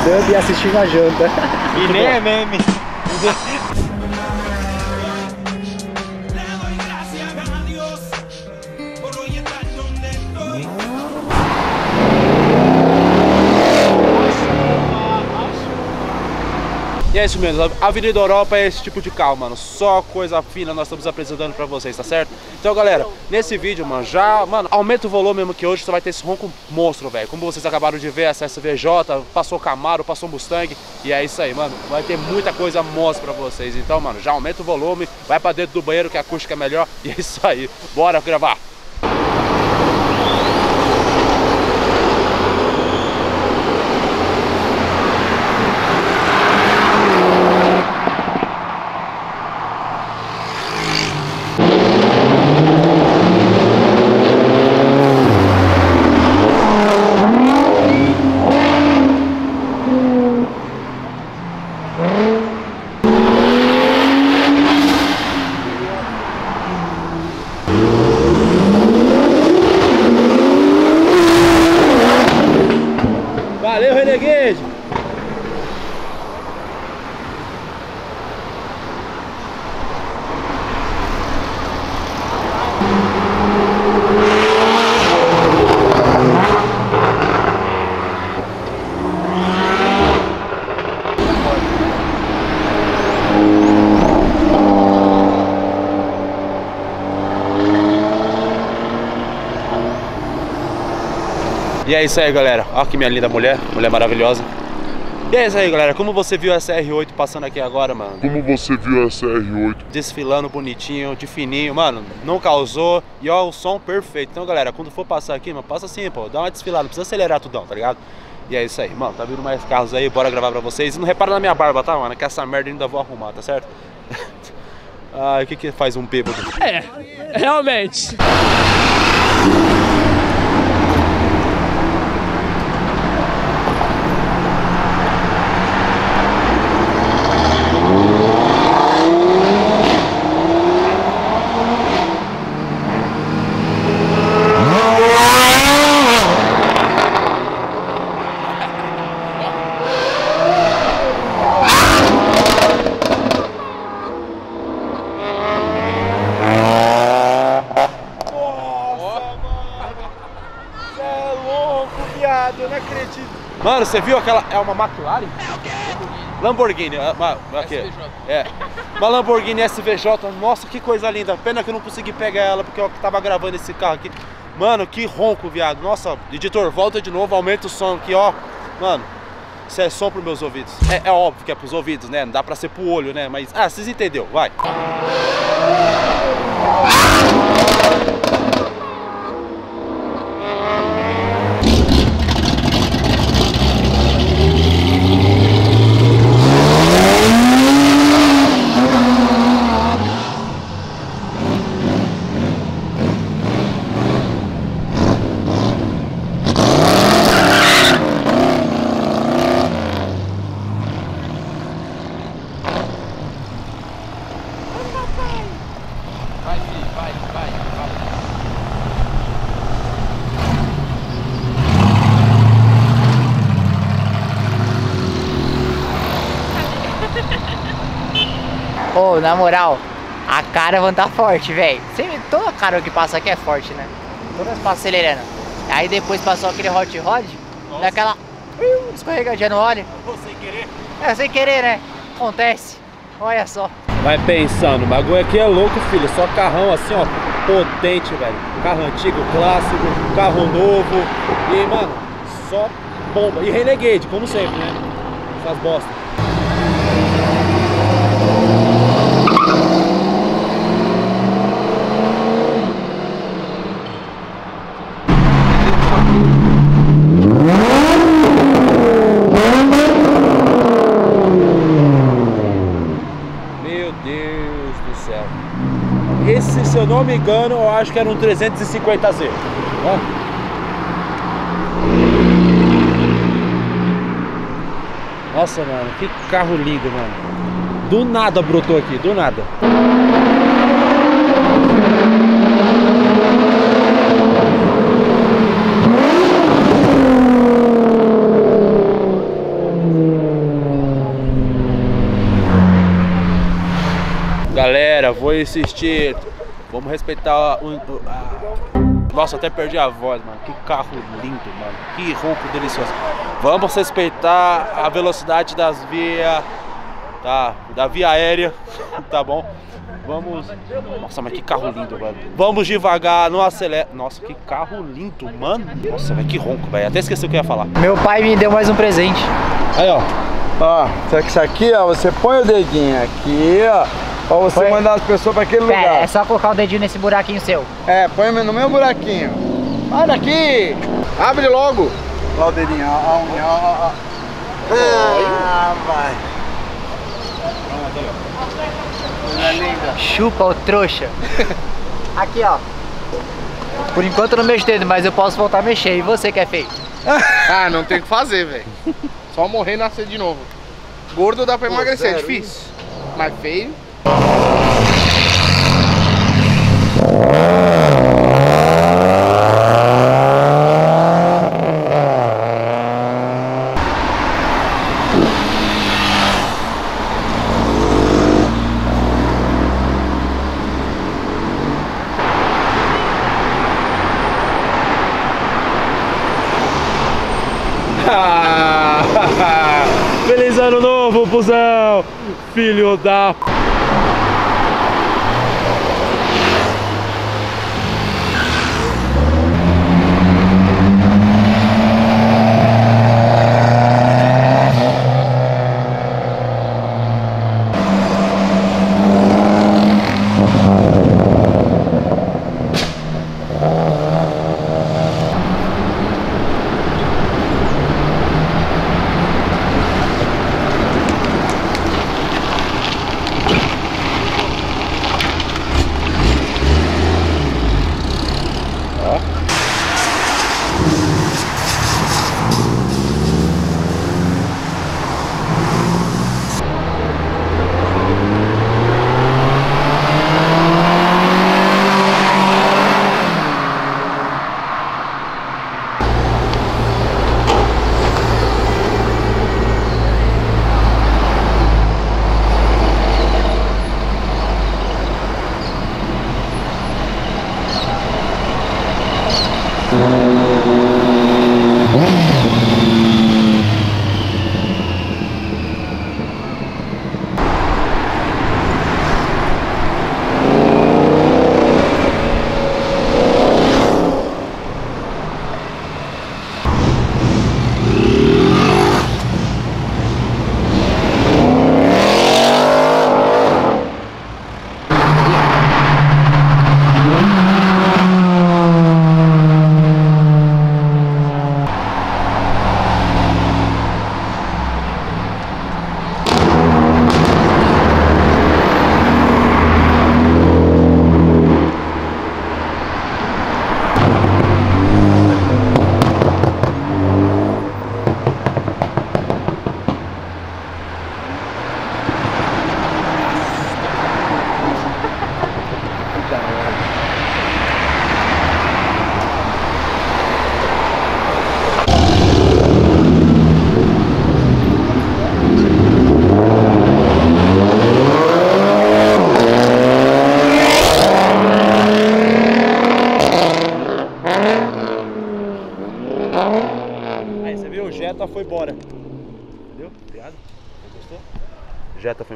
estudando e assistindo a janta. E nem é meme. é isso mesmo, a Avenida Europa é esse tipo de carro, mano. Só coisa fina nós estamos apresentando pra vocês, tá certo? Então, galera, nesse vídeo, mano, já, mano, aumenta o volume mesmo que hoje você vai ter esse ronco monstro, velho. Como vocês acabaram de ver, essa SVJ, passou Camaro, passou Mustang. E é isso aí, mano. Vai ter muita coisa monstra pra vocês. Então, mano, já aumenta o volume, vai pra dentro do banheiro que a acústica é melhor. E é isso aí. Bora gravar. Valeu, Renegade! E é isso aí, galera. Olha que minha linda mulher, mulher maravilhosa. E é isso aí, galera. Como você viu essa R8 passando aqui agora, mano? Como você viu essa R8? Desfilando bonitinho, de fininho, mano. Não causou. E ó, o som perfeito. Então, galera, quando for passar aqui, mano, passa assim, pô. Dá uma desfilada, não precisa acelerar tudão, tá ligado? E é isso aí, mano. Tá vindo mais carros aí, bora gravar pra vocês. E não repara na minha barba, tá, mano? Que essa merda eu ainda vou arrumar, tá certo? Ai, o que que faz um bêbado? É, realmente. é louco, viado, eu não acredito. Mano, você viu aquela. É uma McLaren? Lamborghini, é uma, uma, aqui. É. Uma Lamborghini SVJ, nossa, que coisa linda. Pena que eu não consegui pegar ela porque eu tava gravando esse carro aqui. Mano, que ronco, viado. Nossa, editor, volta de novo, aumenta o som aqui, ó. Mano, isso é som pros meus ouvidos. É, é óbvio que é pros ouvidos, né? Não dá pra ser pro olho, né? Mas, ah, vocês entenderam, vai. Vai, Ô, na moral, a Caravan tá forte, velho. Toda Caravan que passa aqui é forte, né? Todas passam acelerando. Aí depois passou aquele hot rod, daquela uh, escorregadinha no óleo. Sem querer. É, sem querer, né? Acontece. Olha só. Vai pensando, o bagulho aqui é louco, filho. Só carrão assim, ó, potente, velho. Carro antigo, clássico, carro novo. E, mano, só bomba. E Renegade, como sempre, né? Essas bosta. engano, eu acho que era um 350Z. Ó. Né? Nossa, mano, que carro lindo, mano. Do nada brotou aqui, do nada. Galera, vou insistir. Vamos respeitar o. o- a- Nossa, até perdi a voz, mano. Que carro lindo, mano. Que ronco delicioso. Vamos respeitar a velocidade das vias. Tá, da via aérea. tá bom? Vamos. Nossa, mas que carro lindo, mano. Vamos devagar, não acelera. Nossa, que carro lindo, mano. Nossa, velho, que ronco, velho. Até esqueci o que eu ia falar. Meu pai me deu mais um presente. Aí, ó. Ó, isso aqui, ó, você põe o dedinho aqui, ó, pra você Põe. mandar as pessoas pra aquele Pera, é lugar. só colocar o dedinho nesse buraquinho seu. É, põe no meu buraquinho. Olha aqui! Abre logo! Olha o dedinho, ó, ó, ó. Ah, vai. Coisa linda. Chupa o trouxa. Aqui, ó. Por enquanto eu não mexo dedo, mas eu posso voltar a mexer. E você que é feio? Ah, não tem o que fazer, velho. Só morrer e nascer de novo. Gordo dá pra emagrecer, é difícil. Mas feio. Feliz ano novo, busão! Filho da. Aí,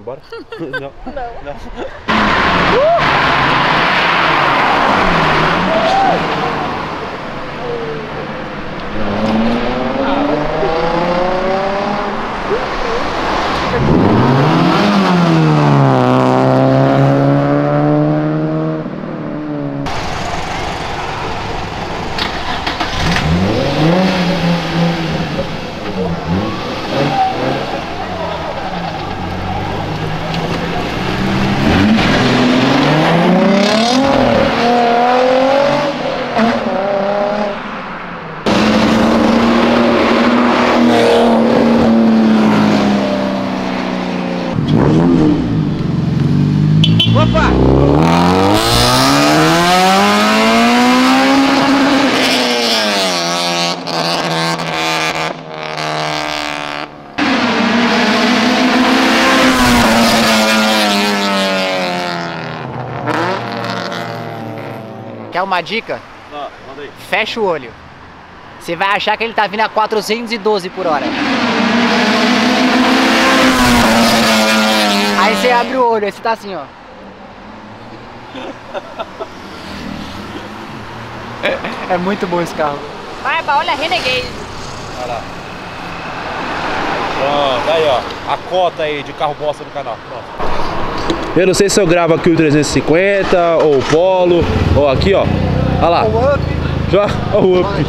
Jetta foi embora? não. Uma dica? Manda aí. Fecha o olho. Você vai achar que ele tá vindo a 412 por hora. Aí você abre o olho, aí você tá assim, ó. É muito bom esse carro. Barba, olha Renegade. Olha lá. Pronto, aí ó, a cota aí de carro bosta no canal. Pronto. Eu não sei se eu gravo aqui o 350 ou o Polo, ou aqui ó. Olha lá. Já, o up.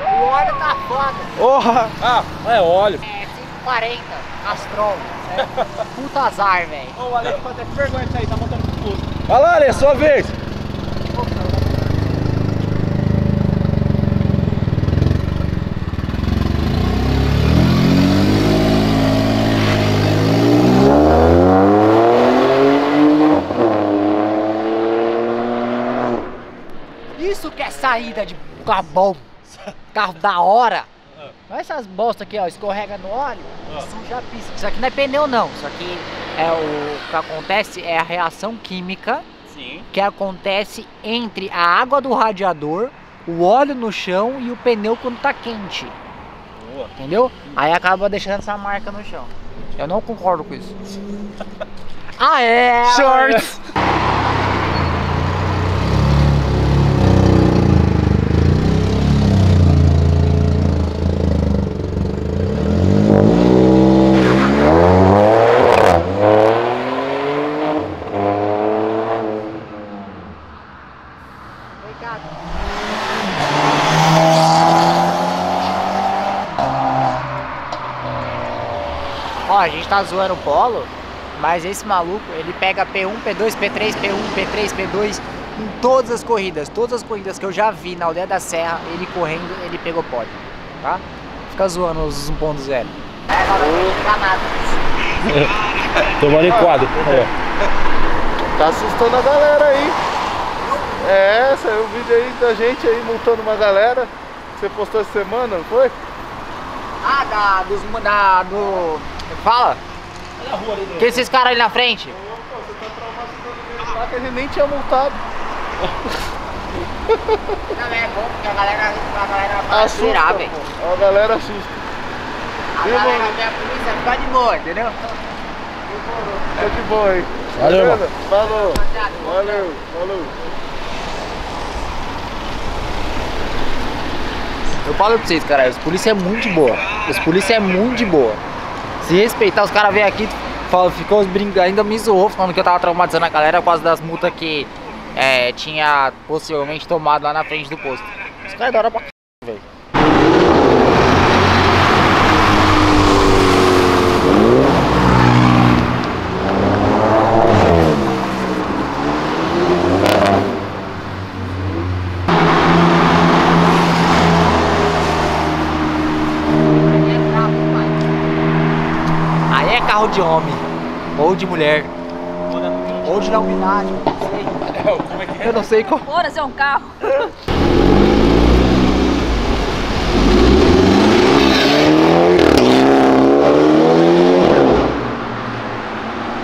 O óleo tá foda. Porra! Ah, é óleo. É 540, Castrol. É puta azar, velho. Ô, o Alex pode ter vergonha disso aí, tá montando tudo. Olha lá, Ale, sua vez. Isso que é saída de carro bom. Carro da hora. Olha essas bosta aqui, ó, escorrega no óleo, suja a pista. Isso aqui não é pneu não, isso aqui é o que acontece é a reação química Sim. que acontece entre a água do radiador, o óleo no chão e o pneu quando tá quente. Boa. Entendeu? Aí acaba deixando essa marca no chão. Eu não concordo com isso. Ah é! Shorts! Tá zoando o polo, mas esse maluco, ele pega P1, P2, P3, P1, P3, P2 em todas as corridas. Todas as corridas que eu já vi na Aldeia da Serra, ele correndo, ele pegou pódio, tá? Fica zoando os 1.0. É, agora não fica nada. Tomando em quadro. Aí, Tá assustando a galera aí. É, saiu um vídeo aí da gente aí multando uma galera. Você postou essa semana, não foi? Ah, da, dos, da, do... Fala? Que esses caras ali na frente? Lá que a gente nem tinha multado. Não, é bom porque a galera, a galera vai Assusta, virar, velho. pô. A galera assusta. A galera vê a polícia fica de boa, entendeu? Tá de boa aí. Valeu, Beleza? Falou. Valeu, falou. Eu falo pra vocês, cara, os polícia é muito de boa. Os polícia é muito de boa. Se respeitar, os caras vêm aqui, falam, ficou brincando, ainda me zoou, falando que eu tava traumatizando a galera por causa das multas que é, tinha possivelmente tomado lá na frente do posto. Os caras é da hora pra c... velho. Aí é carro de homem, ou de mulher, ou de não binário, não sei. Eu não sei qual. Horas é um carro.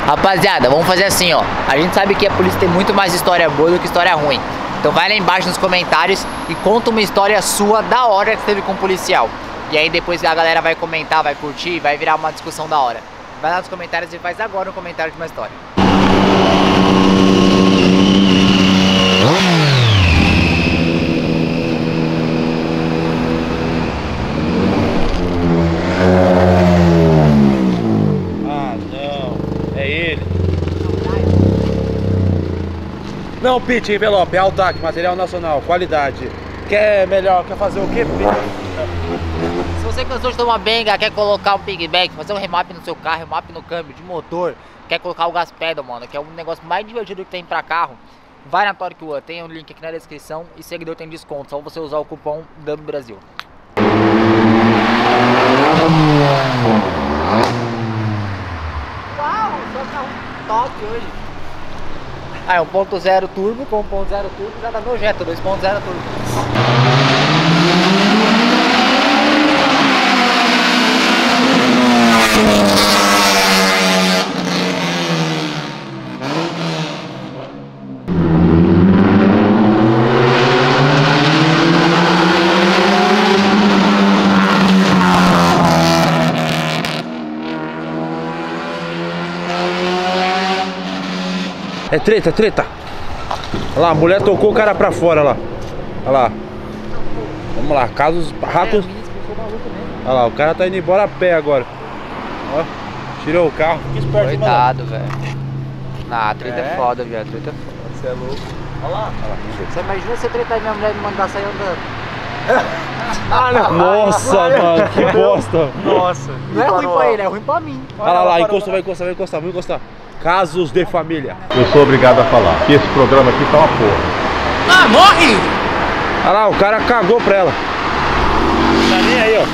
Rapaziada, vamos fazer assim, ó. A gente sabe que a polícia tem muito mais história boa do que história ruim. Então vai lá embaixo nos comentários e conta uma história sua da hora que você teve com o policial. E aí depois a galera vai comentar, vai curtir, vai virar uma discussão da hora. Vai lá nos comentários e faz agora um comentário de uma história. Ah, não. É ele. Não, Pete, envelope, é Altac, material nacional, qualidade. Quer melhor, quer fazer o quê? Se você cansou de tomar benga, quer colocar um pigback, fazer um remap no seu carro, remap no câmbio de motor, quer colocar o gas pedal, mano, que é um negócio mais divertido que tem pra carro, vai na Torque One, tem um link aqui na descrição e seguidor tem desconto, só você usar o cupom Dando Brasil. Uau, só carro top hoje. Ah, é 1.0 turbo com 1.0 turbo já dá meu Jetta, 2.0 turbo. É treta, é treta. Olha lá, a mulher tocou o cara pra fora lá. Olha lá. Vamos lá, casos barracos. Olha lá, o cara tá indo embora a pé agora. Ó, tirou o carro. Coitado, velho. Na, a treta é, É? foda, viu? A treta é foda. Você é louco. Olha lá. Você imagina você tretar e minha mulher me mandar sair andando. Nossa, mano, que bosta. Nossa. Não é ruim pra ele, é ruim pra mim. Olha lá, lá, encosta, vai encostar, vai encostar, vai encostar. Casos de família. Eu sou obrigado a falar que esse programa aqui tá uma porra. Ah, morre! Olha lá, o cara cagou pra ela. Tá nem aí, ó.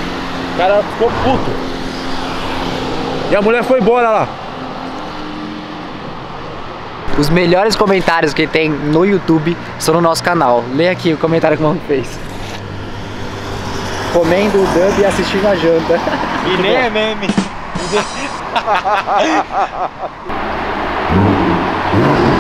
O cara ficou puto. E a mulher foi embora lá. Os melhores comentários que tem no YouTube são no nosso canal. Lê aqui o comentário que o mano fez. Comendo o dub e assistindo a janta. E nem é meme.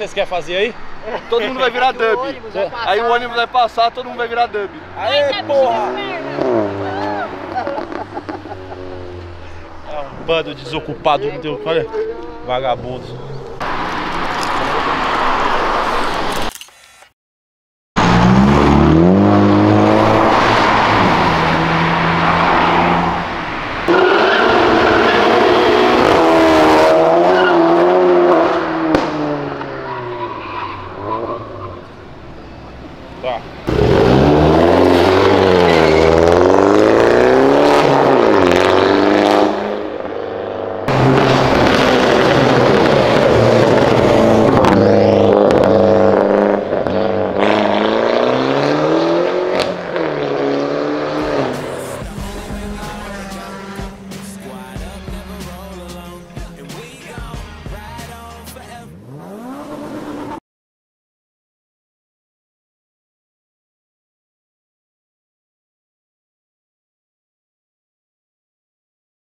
vocês querem fazer aí? Todo mundo vai virar dub. Aí o ônibus vai passar, todo mundo vai virar dub. Aê, porra! É um bando de desocupado, meu Deus, olha. Vagabundos.